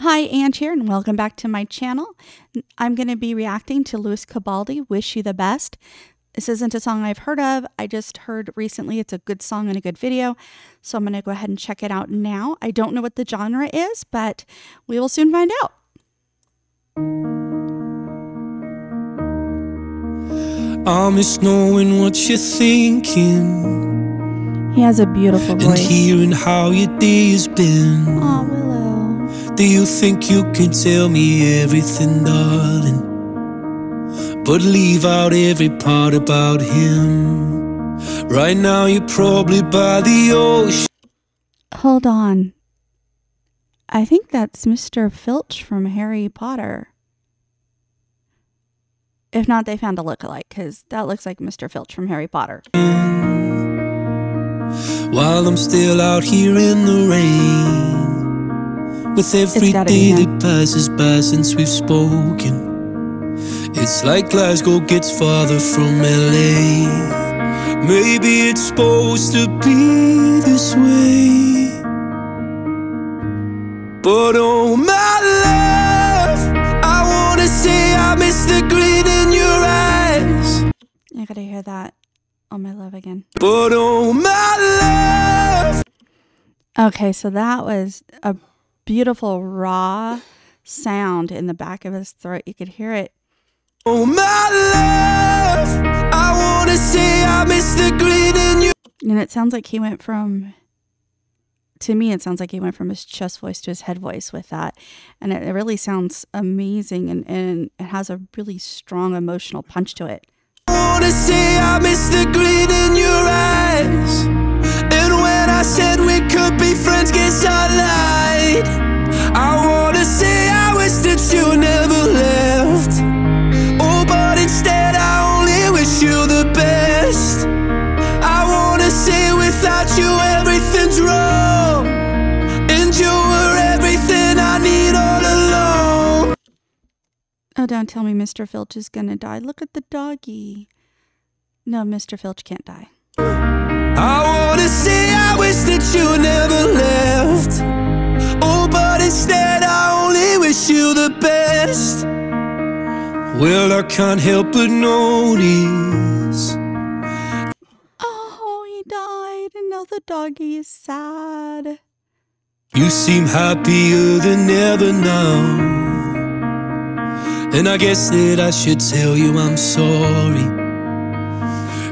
Hi, Ange here, and welcome back to my channel. I'm going to be reacting to Lewis Capaldi, Wish You the Best. This isn't a song I've heard of. I just heard recently it's a good song and a good video. So I'm going to go ahead and check it out now. I don't know what the genre is, but we will soon find out. I miss knowing what you're thinking. He has a beautiful voice. And hearing how your day has been. Oh, Willow. Do you think you can tell me everything, darling? But leave out every part about him. Right now, you're probably by the ocean. Hold on. I think that's Mr. Filch from Harry Potter. If not, they found a look-alike because that looks like Mr. Filch from Harry Potter. While I'm still out here in the rain. With every day that passes by since we've spoken. It's like Glasgow gets farther from LA Maybe it's supposed to be this way. But oh my love I wanna say I miss the grin in your eyes. I gotta hear that Oh my love again. But oh my love. Okay, so that was a beautiful raw sound in the back of his throat. You could hear it. Oh my love, I wanna say I miss the grin in you. And it sounds like he went from to me it sounds like he went from his chest voice to his head voice with that. And it, it really sounds amazing and, and it has a really strong emotional punch to it. I wanna say I miss the grin in your eyes. And when I said we could be friends, guess I Oh, don't tell me Mr. Filch is gonna die. Look at the doggy. No, Mr. Filch can't die. I wanna say I wish that you never left oh, instead I only wish you the best Well, I can't help but notice Oh, he died and now the doggy is sad You seem happier than ever now And I guess that I should tell you I'm sorry.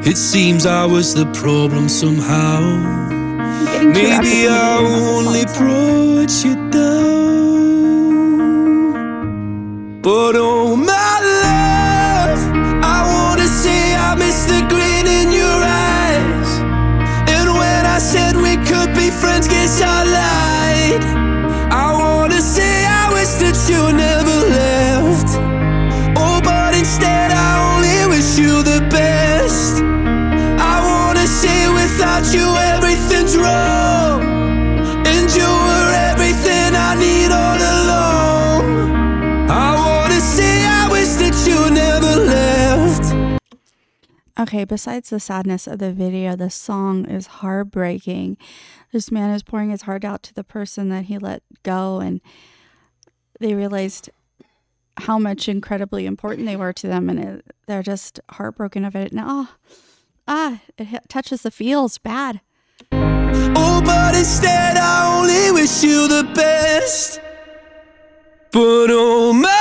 It seems I was the problem somehow. Maybe I only brought you down. But oh my love I wanna say I miss the grin in your eyes. And when I said we could be friends, guess I lied. I wanna say I wish that you never Okay, besides the sadness of the video, the song is heartbreaking. This man is pouring his heart out to the person that he let go, and they realized how much incredibly important they were to them, and it, they're just heartbroken of it. And oh, ah, it touches the feels bad. Oh, but instead I only wish you the best. But oh my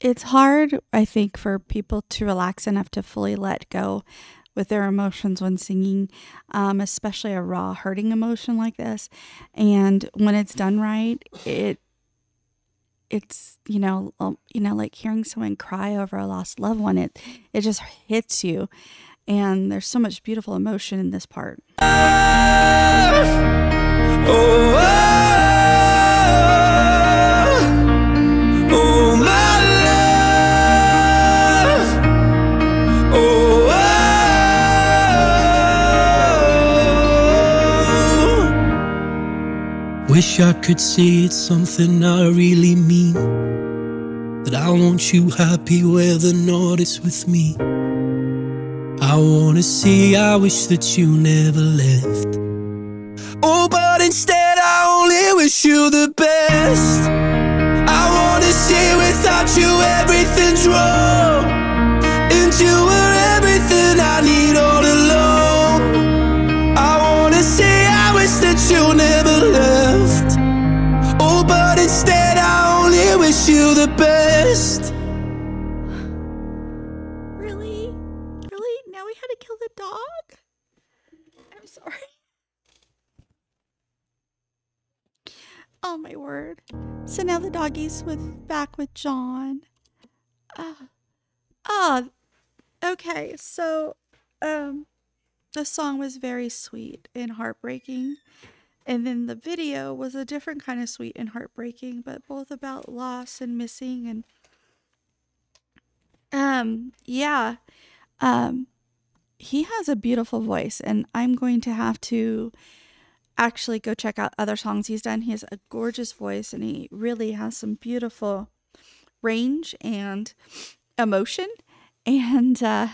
it's hard, I think, for people to relax enough to fully let go with their emotions when singing, um, especially a raw, hurting emotion like this. And when it's done right, it it's you know you know like hearing someone cry over a lost loved one. It it just hits you, and there's so much beautiful emotion in this part. Oh, oh. Wish I could say it's something I really mean. That I want you happy where the north is with me. I wanna say I wish that you never left. Oh, but instead I only wish you the best. I wanna say without you everything's wrong. We had to kill the dog? I'm sorry. Oh my word. So now the doggies with back with John. Ah. Ah. Okay, so um the song was very sweet and heartbreaking. And then the video was a different kind of sweet and heartbreaking, but both about loss and missing and um yeah. Um he has a beautiful voice and I'm going to have to actually go check out other songs he's done. He has a gorgeous voice and he really has some beautiful range and emotion and uh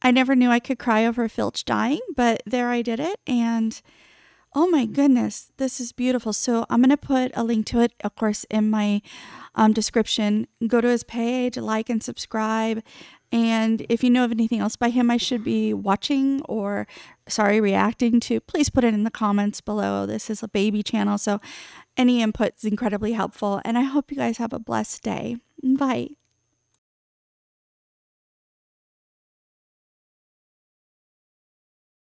I never knew I could cry over Filch dying, but there I did it and Oh my goodness, this is beautiful. So I'm going to put a link to it, of course, in my um, description. Go to his page, like and subscribe. And if you know of anything else by him I should be watching or, sorry, reacting to, please put it in the comments below. This is a baby channel, so any input is incredibly helpful. And I hope you guys have a blessed day. Bye.